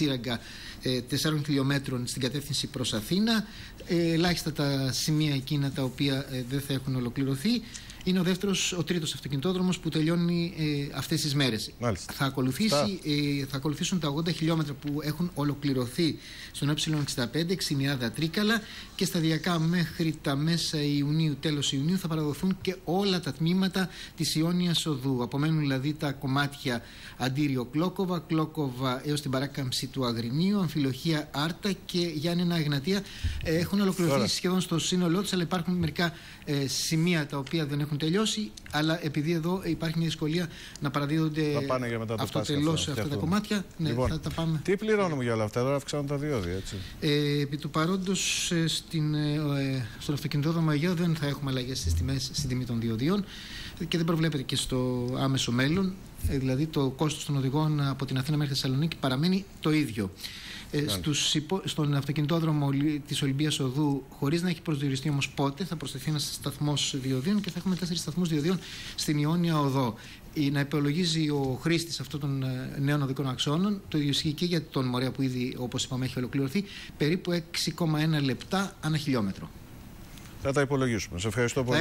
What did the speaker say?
τσίραγγα 4 χιλιόμετρων στην κατεύθυνση προς Αθήνα. Ελάχιστα τα σημεία εκείνα τα οποία δεν θα έχουν ολοκληρωθεί είναι ο δεύτερος, ο τρίτος αυτοκινητόδρομος που τελειώνει ε, αυτές τις μέρες. Θα, ακολουθήσει, ε, θα ακολουθήσουν τα 80 χιλιόμετρα που έχουν ολοκληρωθεί στον Ε65, Ξινιάδα Τρίκαλα και σταδιακά μέχρι τα μέσα Ιουνίου, τέλος Ιουνίου, θα παραδοθούν και όλα τα τμήματα της Ιόνιας Οδού. Απομένουν δηλαδή τα κομμάτια Αντίριο Κλόκοβα, Κλόκοβα έως την παράκαμψη του Αγρινίου, Αμφιλοχία Άρτα και Γιάννενα Αγνατία. Ε, έχουν ολοκληρωθεί σχεδόν στο σύνολό τους, αλλά υπάρχουν μερικά ε, σημεία τα οποία δεν έχουν έχουν τελειώσει, αλλά επειδή εδώ υπάρχει μια δυσκολία να παραδίδονται αυτοτελώ αυτά τα κομμάτια, ναι, λοιπόν, θα τα πάμε. Τι πληρώνουμε για όλα αυτά, εδώ αυξάνουν τα διόδια, έτσι. Ε, επί του παρόντος, ε, ε, στον αυτοκινητόδρομο Αιγαίο δεν θα έχουμε αλλαγές στην τιμή των διοδίων και δεν προβλέπεται και στο άμεσο μέλλον. Ε, δηλαδή, το κόστος των οδηγών από την Αθήνα μέχρι Θεσσαλονίκη παραμένει το ίδιο ε, στους, στον αυτοκινητόδρομο της Ολυμπίας Οδού, χωρίς να έχει προσδιοριστεί όμως πότε, θα προσθεθεί ένας σταθμός διοδίων και θα έχουμε τέσσερις σταθμούς διοδίων στην Ιόνια Οδό. Να υπολογίζει ο χρήστης αυτών των ε, νέων οδικών αξώνων, το ίδιο ισχύει και για τον Μορέα που ήδη, όπως είπαμε, έχει ολοκληρωθεί, περίπου 6,1 λεπτά ανά χιλιόμετρο. Θα τα υπολογίσουμε. Σε ευχαριστώ πολύ.